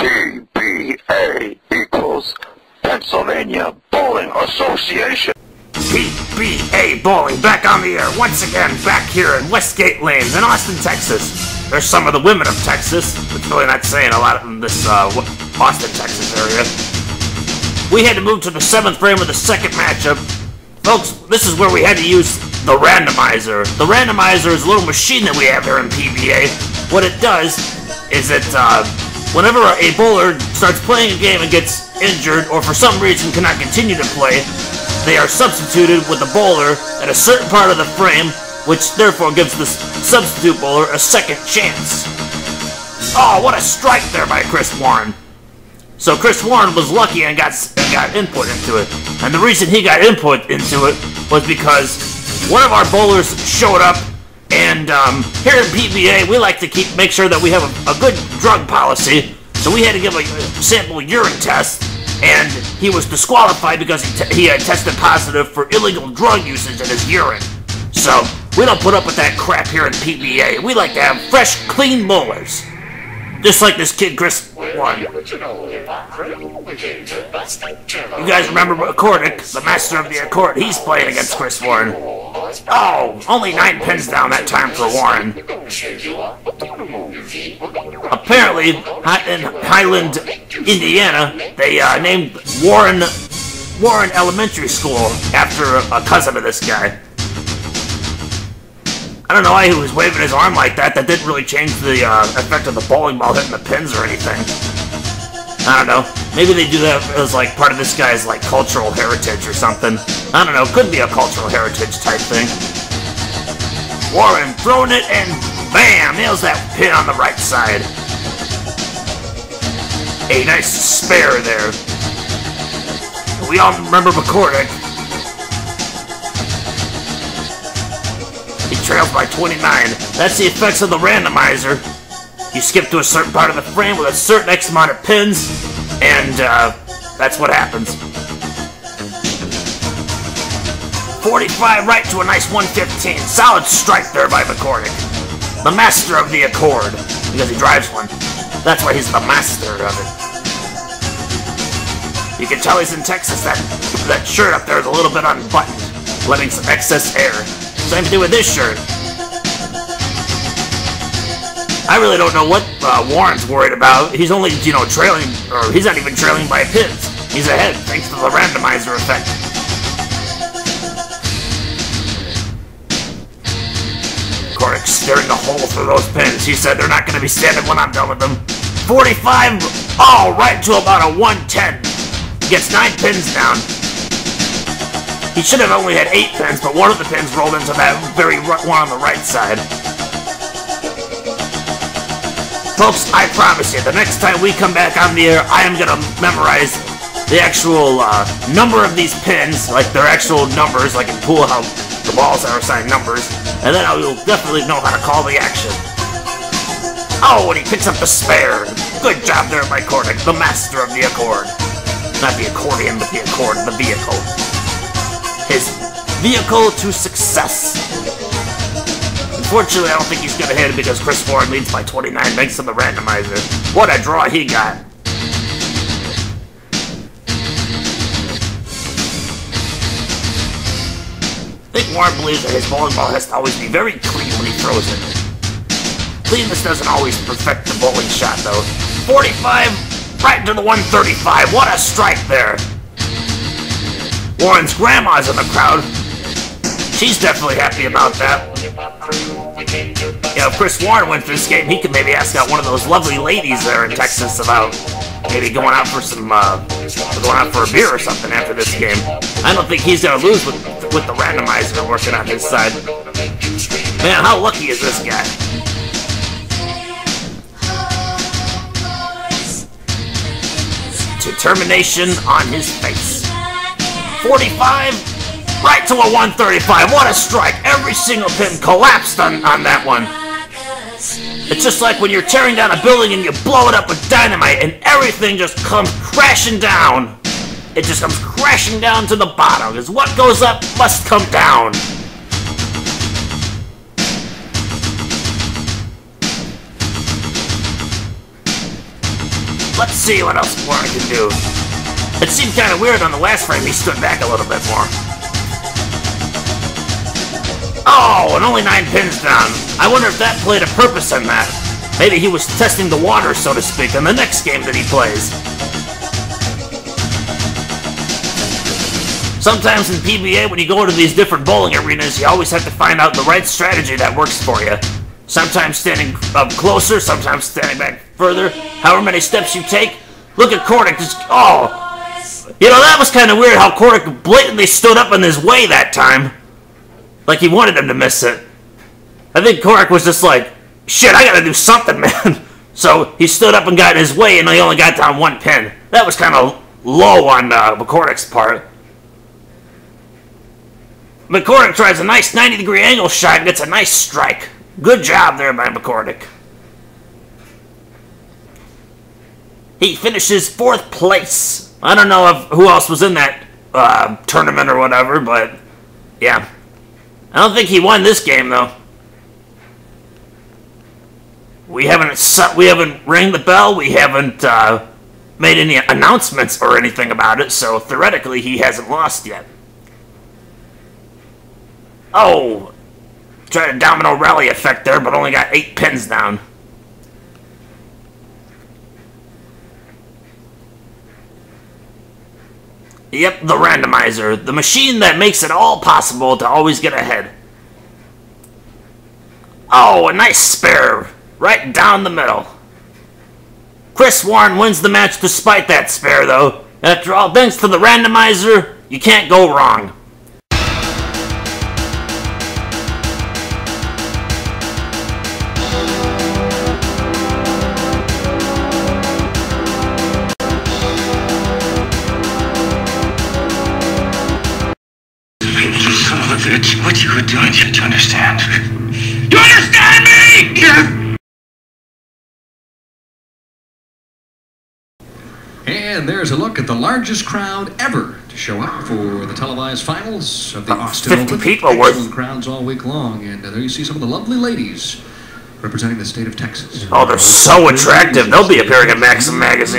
PBA equals Pennsylvania Bowling Association. PBA Bowling back on the air once again back here in Westgate Lanes in Austin, Texas. There's some of the women of Texas. It's really not saying a lot of them in this uh, Austin, Texas area. We had to move to the seventh frame of the second matchup. Folks, this is where we had to use the randomizer. The randomizer is a little machine that we have here in PBA. What it does is it, uh, whenever a bowler starts playing a game and gets injured or for some reason cannot continue to play, they are substituted with the bowler at a certain part of the frame, which therefore gives the substitute bowler a second chance. Oh, what a strike there by Chris Warren. So Chris Warren was lucky and got got input into it. And the reason he got input into it was because one of our bowlers showed up and um, here at PBA, we like to keep make sure that we have a, a good drug policy. So we had to give a, sample urine test, and he was disqualified because he, he had tested positive for illegal drug usage in his urine. So we don't put up with that crap here in PBA. We like to have fresh, clean bowlers. Just like this kid Chris one. You guys remember McCordic, the master of the accord? He's playing against Chris Warren. Oh, only nine pins down that time for Warren. Apparently, in Highland, Indiana, they uh, named Warren Warren Elementary School after a cousin of this guy. I don't know why he was waving his arm like that. That didn't really change the uh, effect of the bowling ball hitting the pins or anything. I don't know. Maybe they do that as like part of this guy's like cultural heritage or something. I don't know. Could be a cultural heritage type thing. Warren throwing it and bam! Nails that pin on the right side. A nice spare there. We all remember McCordic. He trails by 29. That's the effects of the randomizer. You skip to a certain part of the frame with a certain X amount of pins, and uh, that's what happens. 45 right to a nice 115. Solid strike there by McCordic. The master of the Accord, because he drives one. That's why he's the master of it. You can tell he's in Texas. That that shirt up there is a little bit unbuttoned, letting some excess air. Same to do with this shirt. I really don't know what uh, Warren's worried about. He's only, you know, trailing, or he's not even trailing by pins. He's ahead, thanks to the randomizer effect. Corrick staring a hole through those pins. He said they're not going to be standing when I'm done with them. 45, all right to about a 110. Gets nine pins down. He should have only had eight pins, but one of the pins rolled into that very one on the right side. Folks, I promise you, the next time we come back on the air, I am to memorize the actual uh, number of these pins, like their actual numbers, like in pool how the balls are assigned numbers, and then I will definitely know how to call the action. Oh, and he picks up the spare. Good job there, McCordic, the master of the accord. Not the accordion, but the accord, the vehicle. His vehicle to success. Unfortunately, I don't think he's gonna hit it because Chris Warren leads by 29 thanks to the randomizer. What a draw he got. I think Warren believes that his bowling ball has to always be very clean when he throws it. Cleanness doesn't always perfect the bowling shot, though. 45, right into the 135. What a strike there. Warren's grandma's in the crowd. She's definitely happy about that. Yeah, if Chris Warren went to this game, he could maybe ask out one of those lovely ladies there in Texas about maybe going out for some, uh, going out for a beer or something after this game. I don't think he's gonna lose with with the randomizer working on his side. Man, how lucky is this guy? Determination on his face. 45, right to a 135. What a strike. Every single pin collapsed on, on that one. It's just like when you're tearing down a building and you blow it up with dynamite and everything just comes crashing down. It just comes crashing down to the bottom, because what goes up must come down. Let's see what else I can do. It seemed kind of weird on the last frame he stood back a little bit more. Oh, and only nine pins down. I wonder if that played a purpose in that. Maybe he was testing the water, so to speak, in the next game that he plays. Sometimes in PBA, when you go to these different bowling arenas, you always have to find out the right strategy that works for you. Sometimes standing up closer, sometimes standing back further. However many steps you take. Look at Cordic just, oh. You know, that was kind of weird how Cordic blatantly stood up in his way that time. Like he wanted him to miss it. I think Cordic was just like, shit, I gotta do something, man. So he stood up and got in his way, and he only got down one pin. That was kind of low on uh, McCordic's part. McCordic tries a nice 90 degree angle shot and gets a nice strike. Good job there by McCordic. He finishes fourth place. I don't know if who else was in that uh, tournament or whatever, but yeah. I don't think he won this game though. We haven't we haven't rang the bell. We haven't uh, made any announcements or anything about it. So theoretically, he hasn't lost yet. Oh! Tried a domino rally effect there, but only got eight pins down. Yep, the randomizer. The machine that makes it all possible to always get ahead. Oh, a nice spare. Right down the middle. Chris Warren wins the match despite that spare, though. After all, thanks to the randomizer, you can't go wrong. Bitch. What you were doing, you to understand? You understand me? Yes. And there's a look at the largest crowd ever to show up for the televised finals of the Austin 50 Open. people worth. crowds all week long, and uh, there you see some of the lovely ladies representing the state of Texas. Oh, they're so attractive. They'll be appearing in Maxim magazine.